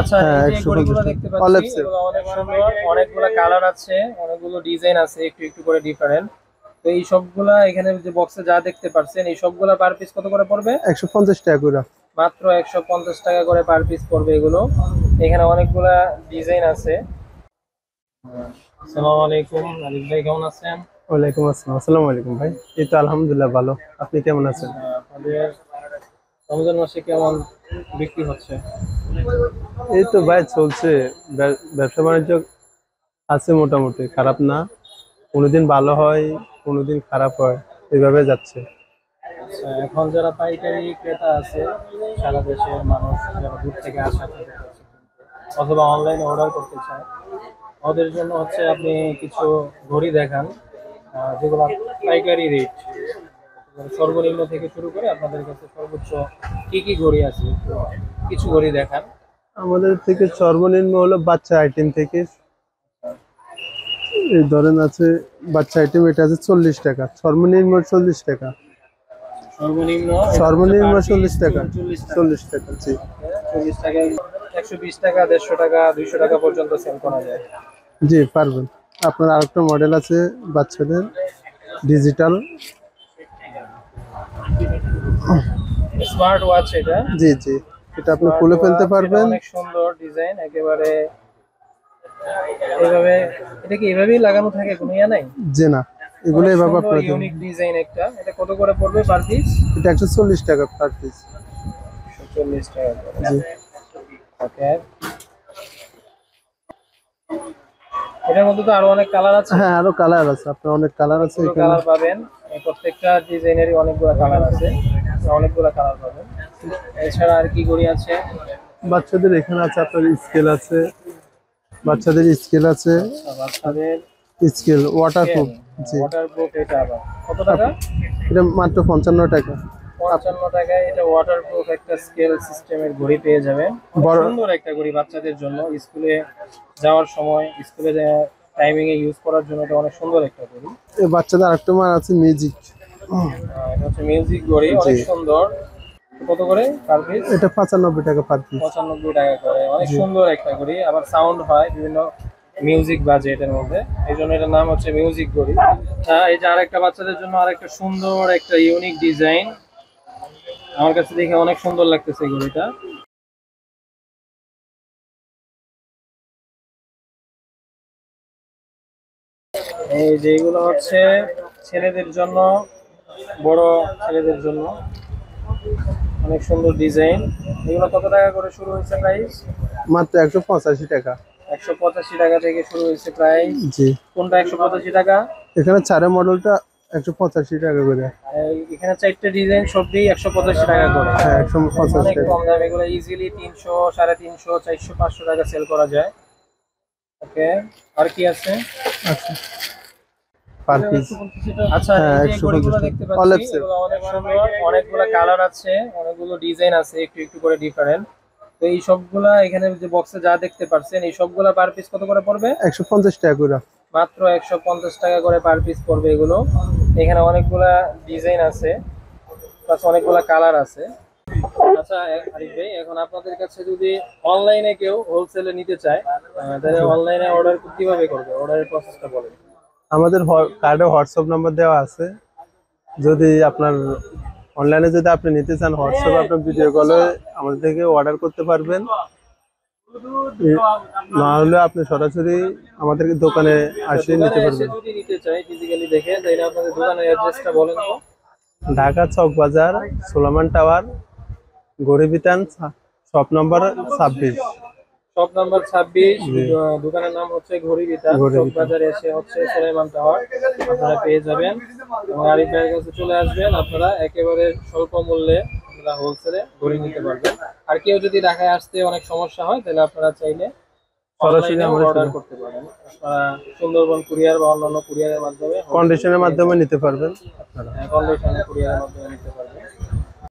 আচ্ছা হ্যাঁ, 150 অনেকগুলো কালার আছে অনেকগুলো ডিজাইন আছে একটু একটু করে ডিফারেন্ট তো এই সবগুলা এখানে যে বক্সে যা দেখতে পাচ্ছেন এই সবগুলা পার পিস কত করে পড়বে? একশো পঞ্চাশ টাকা করে। মাত্র একশো পঞ্চাশ টাকা করে পার পিস পড়বে এগুলো। এখানে অনেকগুলা ডিজাইন আছে। আসসালামু আলাইকুম আলিফ ভাই কেমন আছেন? ওয়ালাইকুম আসসালাম। আসসালামু আলাইকুম ভাই। এই তো আলহামদুলিল্লাহ ভালো। আপনি কেমন আছেন? আপনাদের রমজান মাসে কেমন বিক্রি হচ্ছে? এই তো ভাই চলছে। ব্য- ব্যবসা বাণিজ্য আছে মোটামুটি খারাপ না। কোনোদিন ভালো হয় কোনোদিন খারাপ হয় এইভাবে যাচ্ছে। আচ্ছা, এখন যারা পাইকারি ক্রেতা আছে সারা দেশের মানুষ যারা দূর থেকে আসা অথবা অনলাইনে অর্ডার করতে চায় ওদের জন্য হচ্ছে আপনি কিছু ঘড়ি দেখান যেগুলো পাইকারি রেট সর্বনিম্ন থেকে শুরু করে আপনাদের কাছে সর্বোচ্চ কি কি ঘড়ি আছে? কিছু ঘড়ি দেখান। আমাদের থেকে সর্বনিম্ন হলো বাচ্চা আইটেম থেকে। এই ধরেন আছে বাচ্চা আইটেম এটা আছে চল্লিশ টাকা। সর্বনিম্ন চল্লিশ টাকা। সর্বনিম্ন সর্বনিম্ন চল্লিশ টাকা। চল্লিশ টাকা। চল্লিশ টাকা জি। চল্লিশ টাকা একশো বিশ টাকা দেড়শো টাকা দুইশো টাকা পর্যন্ত সেল করা যায়। জি পারবেন। আপনার আরেকটা মডেল আছে বাচ্চাদের ডিজিটাল স্মার্ট ওয়াচ এটা। জি জি। এটা আপনি খুলে ফেলতে পারবেন। অনেক সুন্দর ডিজাইন একেবারে এইভাবে এটা কি এভাবেই লাগানো থাকে? কোনো ইয়া নাই? যে না এগুলো এভাবে আপনার ইউনিক ডিজাইন একটা। এটা কত করে পড়বে পার পিস এটা একশো চল্লিশ টাকা পার পিস চল্লিশ টাকা জি। ওকে এটার মধ্যে তো আরও অনেক কালার আছে। হ্যাঁ আরও কালার আছে। আপনার অনেক কালার আছে এখানে। কালার পাবেন। প্রত্যেকটা ডিজাইনেরই অনেকগুলো কালার আছে। অনেকগুলো কালার পাবেন। এছাড়া আর কি ঘড়ি আছে? বাচ্চাদের এখানে আছে আপনার স্কেল আছে। বাচ্চাদের স্কেল আছে। আচ্ছা, বাচ্চাদের স্কেল ওয়াটারপ্রুফ জি। ওয়াটারপ্রুফ এটা আবার। কত টাকা? এটা মাত্র পঞ্চান্ন টাকা। পঞ্চান্ন টাকায় এটা ওয়াটারপ্রুফ একটা স্কেল সিস্টেমের ঘড়ি পেয়ে যাবেন। বড়- সুন্দর একটা ঘড়ি বাচ্চাদের জন্য। স্কুলে যাওয়ার সময় স্কুলে টাইমিং এ ইউজ করার জন্য এটা অনেক সুন্দর একটা ঘড়ি এই বাচ্চাদের আরেকটা মাল আছে মিউজিক এটা হচ্ছে মিউজিক ঘড়ি অনেক সুন্দর। কত করে পার পিস এটা পঁচানব্বই টাকা পার পিস পঁচানব্বই টাকা করে অনেক সুন্দর একটা ঘড়ি আবার সাউন্ড হয় বিভিন্ন মিউজিক বাজে এটার মধ্যে। এই জন্য এটার নাম হচ্ছে মিউজিক ঘড়ি আহ, এই যে আরেকটা বাচ্চাদের জন্য আরেকটা সুন্দর একটা ইউনিক ডিজাইন আমার কাছে দেখে অনেক সুন্দর লাগতেছে এই ঘড়িটা এই যে এগুলো হচ্ছে ছেলেদের জন্য বড় ছেলেদের জন্য। অনেক সুন্দর ডিজাইন। এগুলো কত টাকা করে শুরু হয়েছে প্রাইস মাত্র একশো পঁচাশি টাকা। একশো পঁচাশি টাকা থেকে শুরু হয়েছে প্রাইস জি। কোনটা একশো পঁচাশি টাকা? এখানে চারের মডেলটা একশো পঁচাশি টাকা করে। এখানে চারটে ডিজাইন সবই একশো পঁচাশি টাকা করে। হ্যাঁ একশো পঁচাশি টাকা। কম দাম এগুলো ইজিলি তিনশো সাড়ে তিনশো চারশো পাঁচশো টাকা সেল করা যায়। ওকে আর কি আছে? আচ্ছা। Per piece. আচ্ছা হ্যাঁ, এই ঘড়িগুলো দেখতে পাচ্ছি। F set। এগুলো অনেক সুন্দর অনেকগুলো কালার আছে অনেকগুলো ডিজাইন আছে একটু একটু করে ডিফারেন্ট তো এই সবগুলা এখানে যে বক্সে যা দেখতে পাচ্ছেন এই সবগুলা পার পিস কত করে পড়বে? একশো পঞ্চাশ টাকা করে। মাত্র একশো পঞ্চাশ টাকা করে পার পিস পড়বে এগুলো। এখানে অনেকগুলা ডিজাইন আছে প্লাস অনেকগুলা কালার আছে। আচ্ছা আরিফ ভাই এখন আপনাদের কাছে যদি অনলাইনে কেউ হোলসেলে নিতে চায় তাহলে অনলাইনে অর্ডার কীভাবে করবে? অর্ডারের প্রসেসটা বলেন। আমাদের কার্ডে হোয়াটসঅ্যাপ নাম্বার দেওয়া আছে। যদি আপনার অনলাইনে যদি আপনি নিতে চান হোয়াটসঅ্যাপে আপনার ভিডিও কলে আমাদের থেকে অর্ডার করতে পারবেন। না হলে আপনি সরাসরি আমাদের দোকানে আসে নিতে পারবেন। যদি নিতে বলেন ঢাকা চক বাজার সোলামান টাওয়ার গরিবিতান শপ নম্বর ছাব্বিশ। শপ নাম্বার ছাব্বিশ দোকানের নাম হচ্ছে ঘড়ি বিতা ঘড়ি চক বিতা। বাজারে এসে হচ্ছে সুলাইমান টাওয়ার। আপনারা পেয়ে যাবেন। আরিফ ভাইয়ের কাছে চলে আসবেন। আপনারা একেবারে স্বল্প মূল্যে আপনারা হোলসেলে ঘড়ি নিতে পারবেন। আর কেউ যদি ঢাকায় আসতে অনেক সমস্যা হয় তাহলে আপনারা চাইলে সরাসরি অর্ডার করতে পারেন আপনারা সুন্দরবন কুরিয়ার বা অন্যান্য কুরিয়ারের মাধ্যমে কন্ডিশনের মাধ্যমে নিতে পারবেন। আপনারা কন্ডিশনে কুরিয়ারের মাধ্যমে নিতে পারবেন।